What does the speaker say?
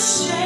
shame.